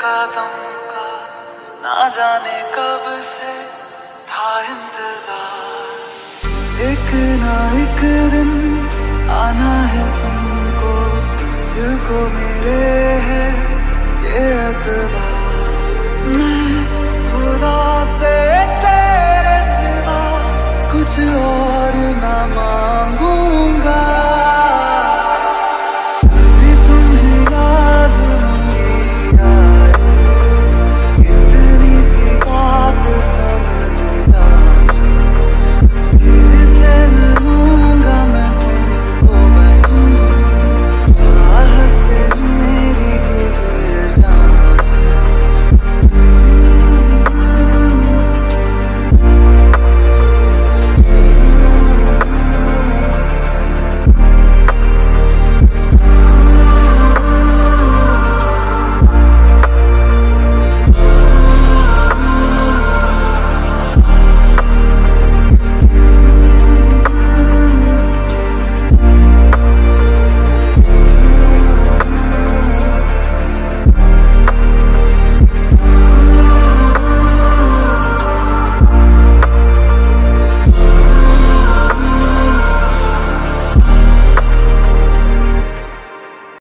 कदम का ना जाने कब से था इंतज़ार। एक ना एक दिन आना है तुमको। दिल को मेरे है ये एतबार। मैं खुदा से तेरे सिवा कुछ और